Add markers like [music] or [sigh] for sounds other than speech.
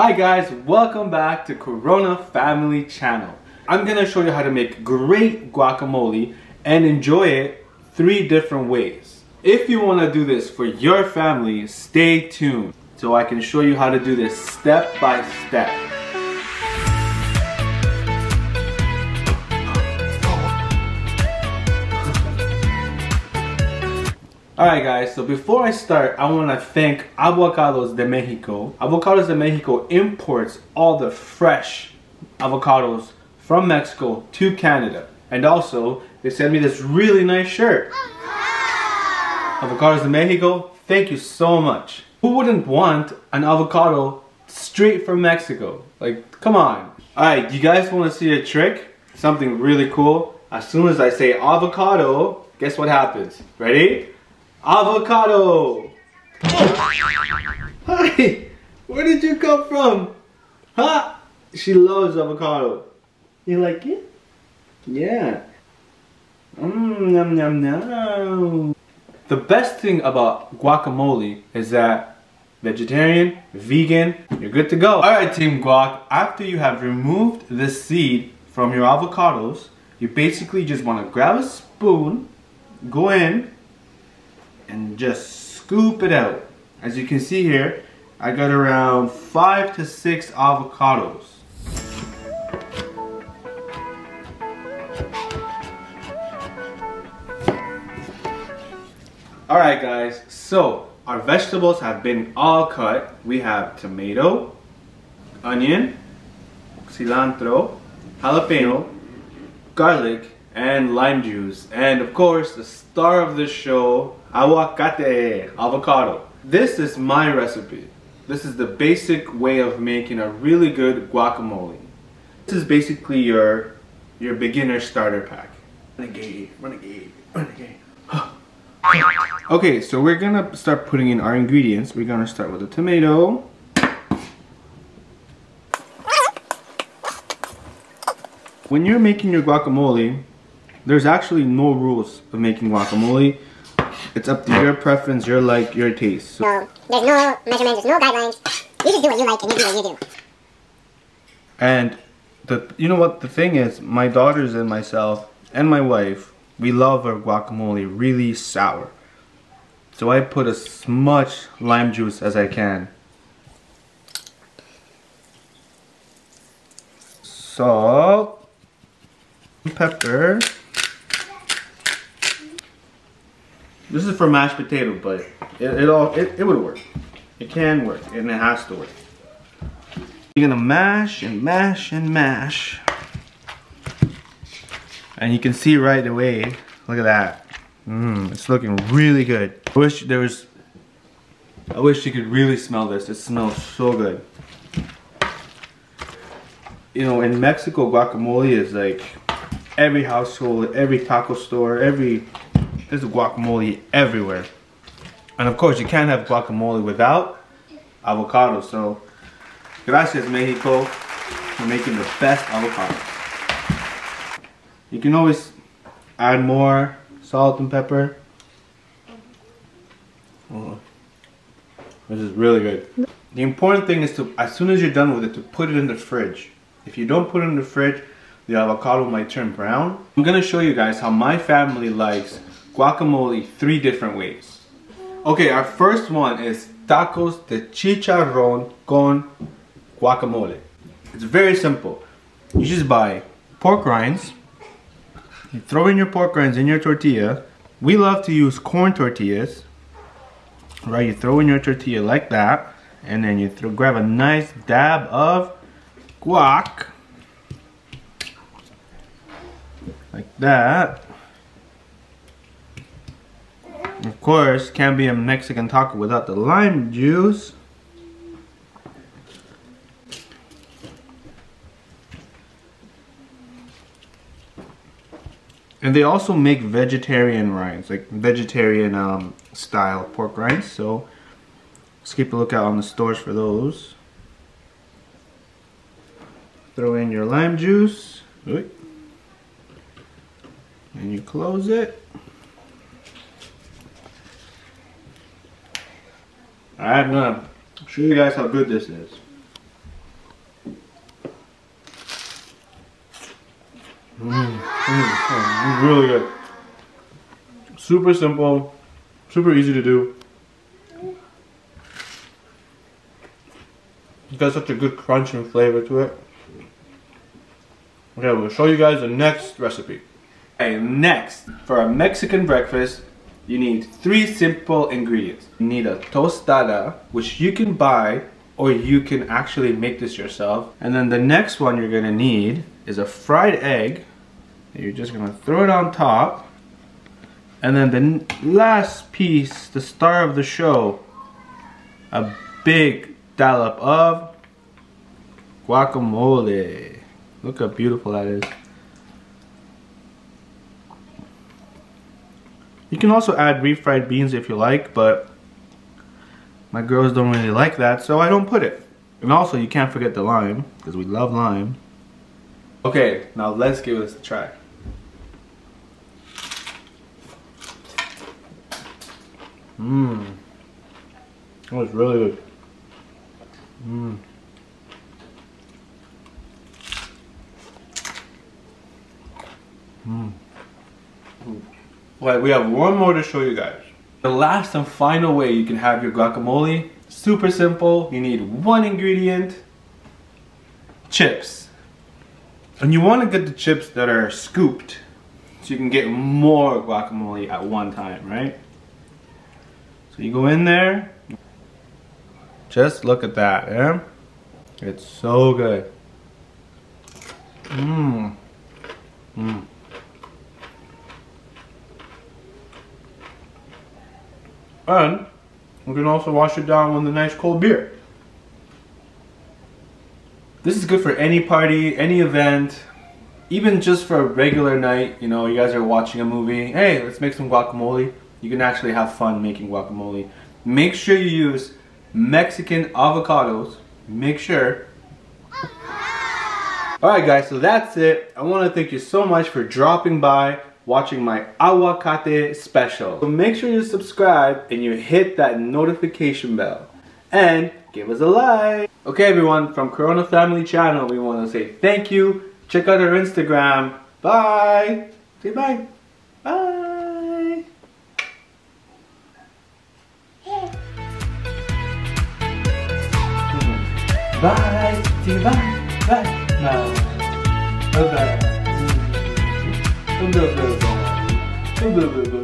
Hi guys, welcome back to Corona Family Channel. I'm gonna show you how to make great guacamole and enjoy it three different ways. If you wanna do this for your family, stay tuned so I can show you how to do this step by step. Alright guys, so before I start, I want to thank Avocados de Mexico. Avocados de Mexico imports all the fresh avocados from Mexico to Canada. And also, they sent me this really nice shirt. Avocados de Mexico, thank you so much. Who wouldn't want an avocado straight from Mexico? Like, come on. Alright, you guys want to see a trick? Something really cool. As soon as I say avocado, guess what happens? Ready? Avocado! Hi! Where did you come from? Huh? She loves avocado. You like it? Yeah. Mmm, yum, yum, yum. The best thing about guacamole is that vegetarian, vegan, you're good to go. Alright Team Guac, after you have removed the seed from your avocados, you basically just want to grab a spoon, go in, and just scoop it out. As you can see here, I got around five to six avocados. Alright guys, so our vegetables have been all cut. We have tomato, onion, cilantro, jalapeno, garlic, and lime juice. And of course, the star of the show, aguacate, avocado. This is my recipe. This is the basic way of making a really good guacamole. This is basically your, your beginner starter pack. Renegade, renegade, renegade. [gasps] okay, so we're gonna start putting in our ingredients. We're gonna start with the tomato. When you're making your guacamole, there's actually no rules of making guacamole. It's up to your preference, your like, your taste. So no, there's no measurements, there's no guidelines. You just do what you like and you do what you do. And the you know what the thing is, my daughters and myself and my wife, we love our guacamole really sour. So I put as much lime juice as I can. Salt, pepper. This is for mashed potato, but it, it all it, it would work. It can work, and it has to work. You're gonna mash and mash and mash. And you can see right away, look at that. Mmm, it's looking really good. I wish there was, I wish you could really smell this. It smells so good. You know, in Mexico, guacamole is like every household, every taco store, every there's guacamole everywhere. And of course, you can't have guacamole without avocado. So, gracias Mexico for making the best avocado. You can always add more salt and pepper. Oh, this is really good. The important thing is to, as soon as you're done with it, to put it in the fridge. If you don't put it in the fridge, the avocado might turn brown. I'm gonna show you guys how my family likes guacamole three different ways. Okay, our first one is tacos de chicharrón con guacamole. It's very simple. You just buy pork rinds, you throw in your pork rinds in your tortilla. We love to use corn tortillas. Right, you throw in your tortilla like that, and then you throw, grab a nice dab of guac. Like that. Of course, can't be a Mexican taco without the lime juice. And they also make vegetarian rinds, like vegetarian um, style pork rinds. So let's keep a lookout on the stores for those. Throw in your lime juice. And you close it. I'm gonna show you guys how good this is. Mmm, mm, mm, mm really good. Super simple, super easy to do. It's got such a good crunch and flavor to it. Okay, we'll show you guys the next recipe. Okay, next, for a Mexican breakfast, you need three simple ingredients. You need a tostada, which you can buy or you can actually make this yourself. And then the next one you're gonna need is a fried egg. You're just gonna throw it on top. And then the last piece, the star of the show, a big dollop of guacamole. Look how beautiful that is. You can also add refried beans if you like, but my girls don't really like that, so I don't put it. And also, you can't forget the lime, because we love lime. Okay, now let's give this a try. Mmm. That was really good. Mmm. Well, we have one more to show you guys. The last and final way you can have your guacamole, super simple. You need one ingredient, chips. And you want to get the chips that are scooped so you can get more guacamole at one time, right? So you go in there, just look at that, yeah? It's so good. Mmm. Mmm. And we can also wash it down with a nice cold beer. This is good for any party, any event, even just for a regular night. You know, you guys are watching a movie. Hey, let's make some guacamole. You can actually have fun making guacamole. Make sure you use Mexican avocados. Make sure. Alright guys, so that's it. I want to thank you so much for dropping by watching my aguacate special. So make sure you subscribe and you hit that notification bell. And give us a like. Okay everyone, from Corona Family Channel, we want to say thank you. Check out our Instagram. Bye. Say bye. Bye. Bye. Say bye. Bye. Bye. Bye. Não deu, deu, deu. Não deu.